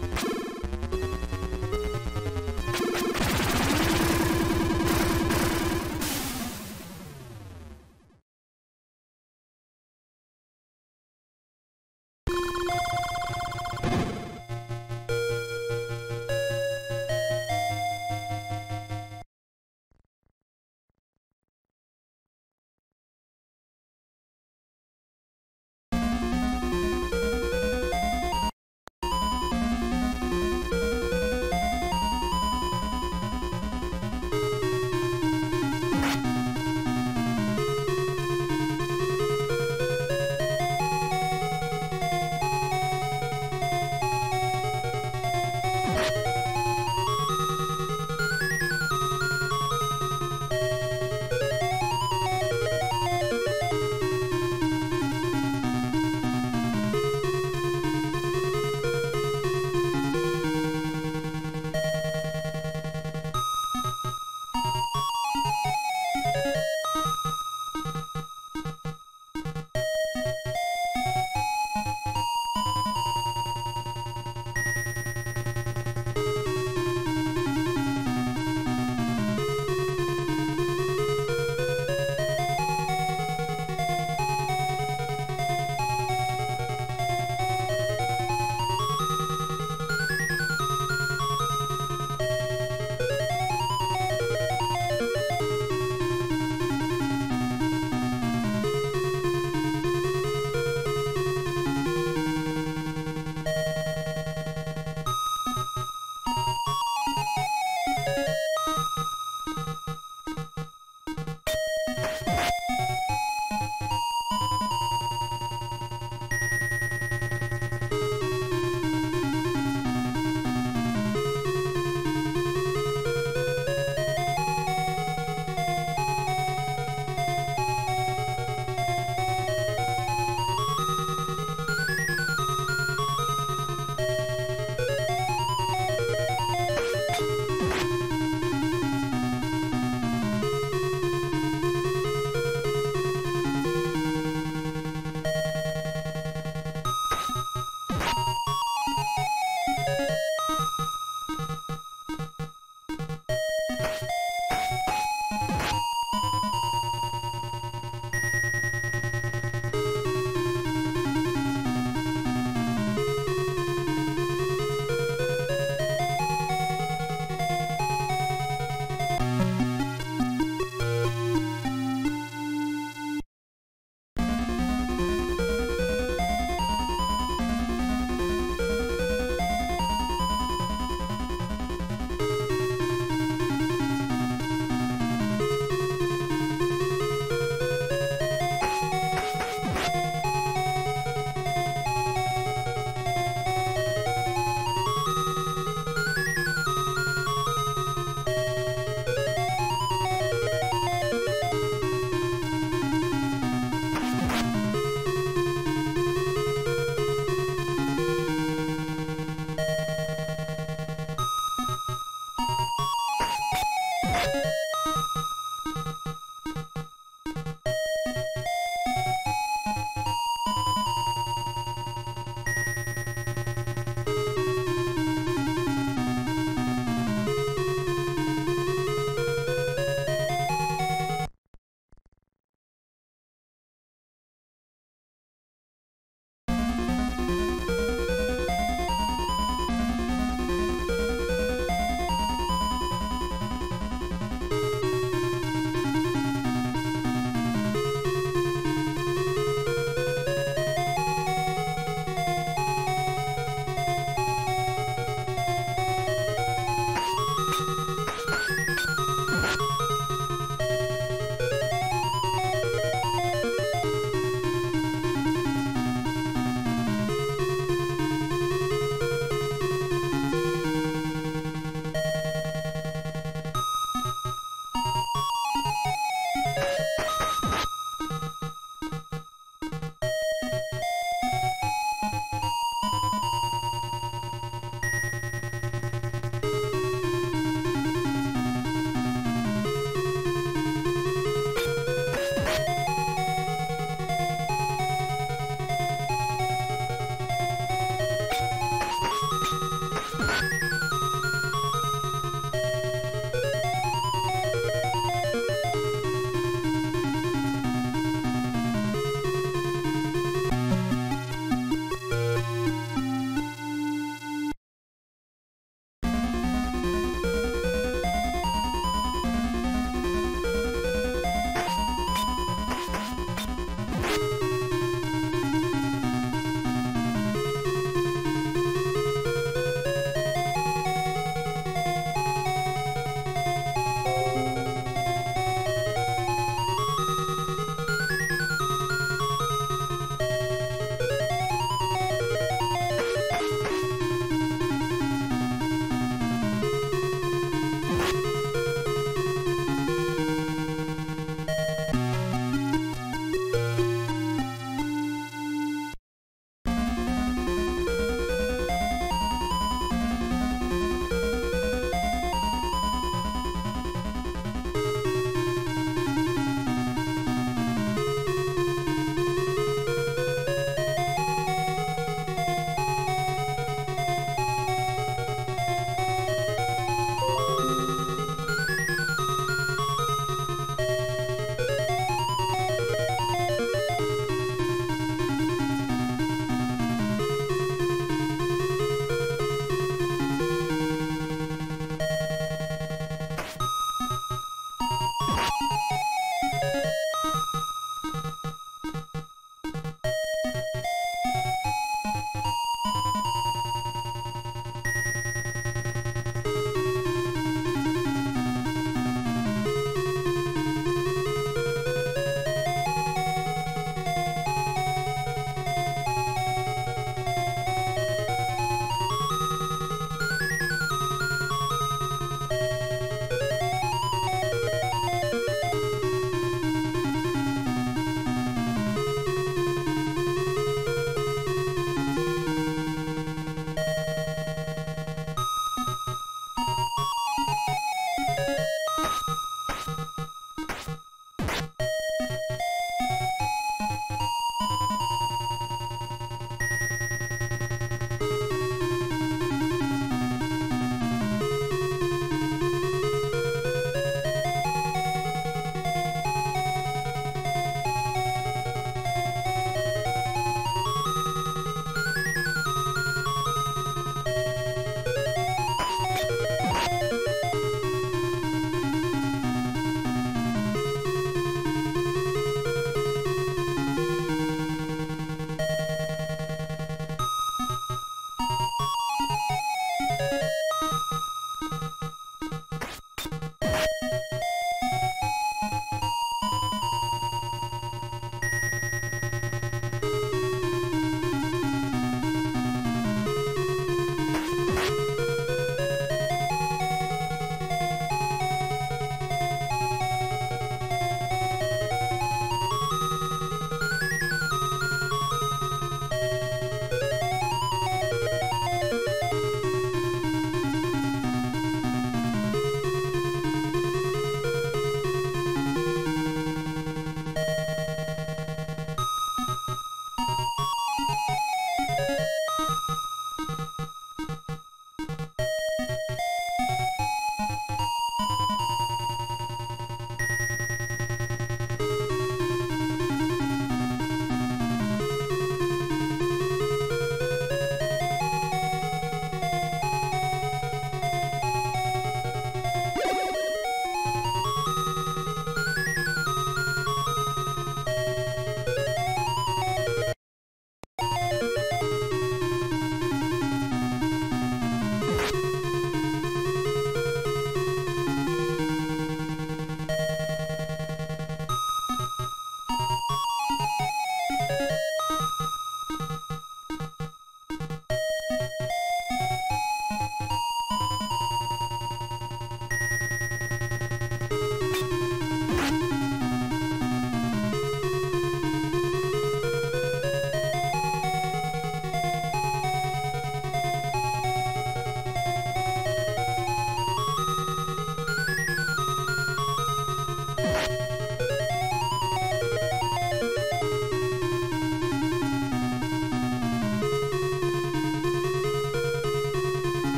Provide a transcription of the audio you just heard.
Bye.